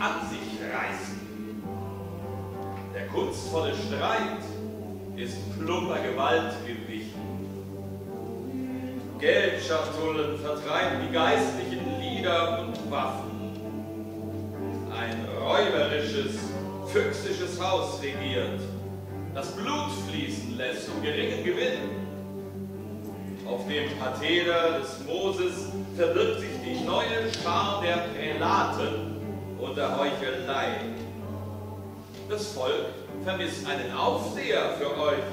an sich reißen. Der kunstvolle Streit ist plumper Gewalt gewichen. Geldschatullen vertreiben die geistlichen Lieder und Waffen. Ein räuberisches, füchsisches Haus regiert, das Blut fließen lässt um geringen Gewinn. Auf dem Patheder des Moses verbirgt sich die neue Schar der Prälaten und der Heuchelei. Das Volk vermisst einen Aufseher für euch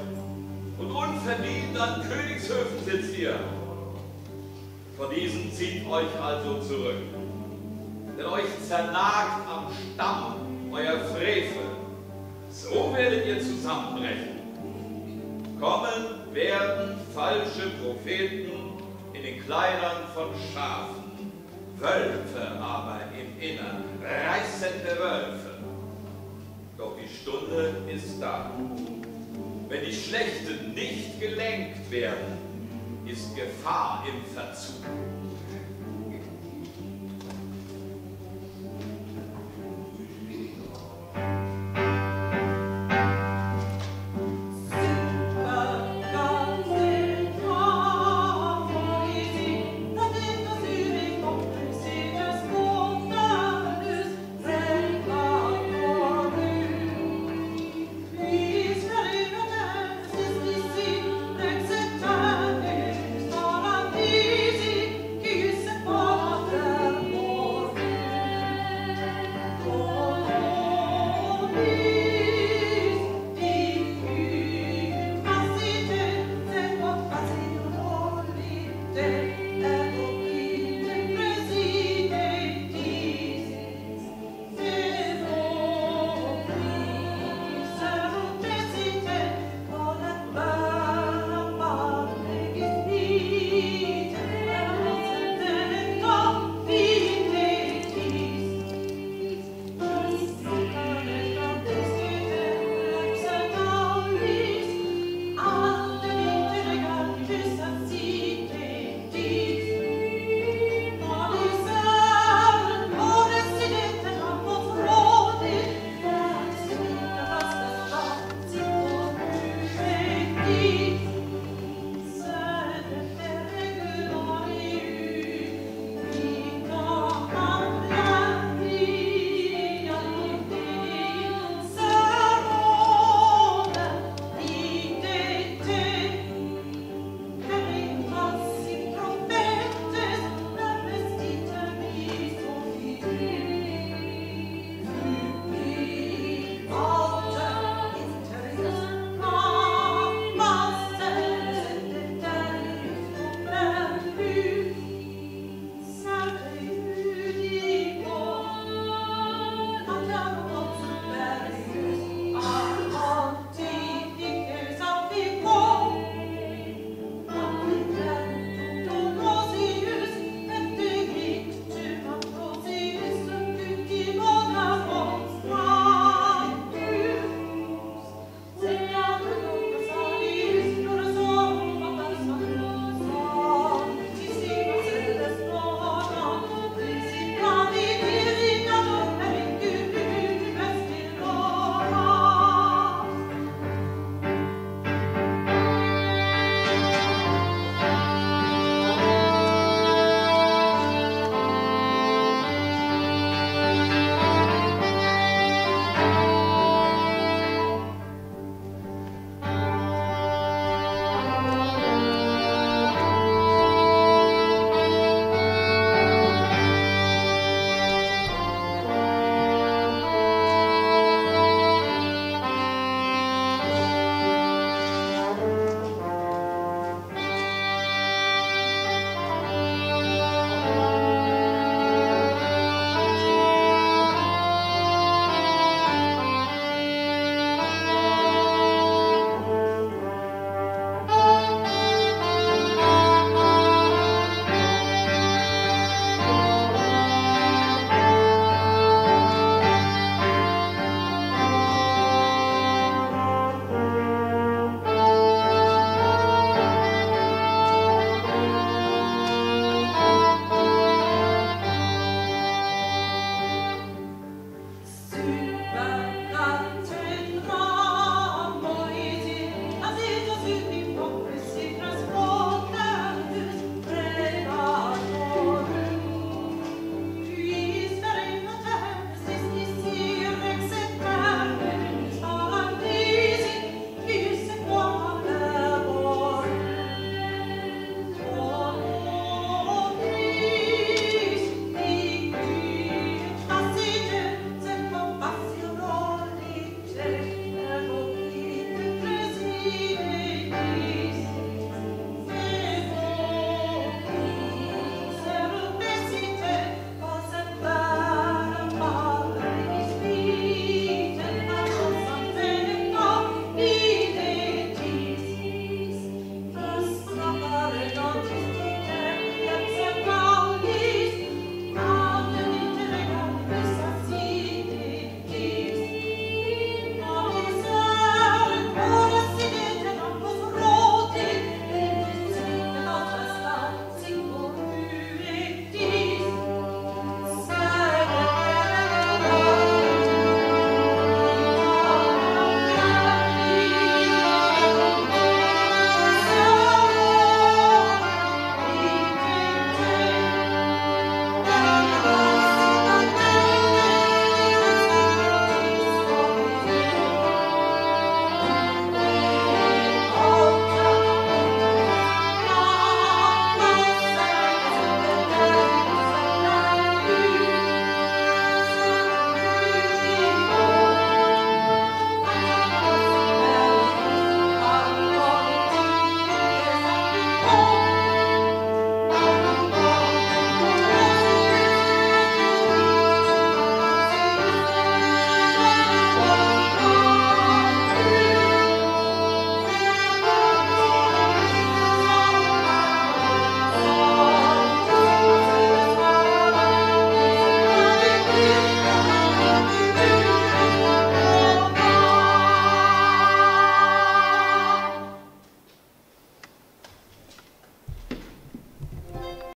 und unverdient an Königshöfen sitzt ihr. Von diesen zieht euch also zurück, denn euch zernagt am Stamm euer Frevel. So werdet ihr zusammenbrechen. Kommen werden falsche Propheten in den Kleidern von Schafen, Wölfe aber im Innern, reißende Wölfe. Doch die Stunde ist da. Wenn die Schlechten nicht gelenkt werden, ist Gefahr im Verzug.